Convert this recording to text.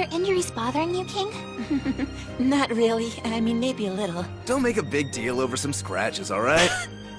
Your injuries bothering you, King? Not really. I mean, maybe a little. Don't make a big deal over some scratches, alright?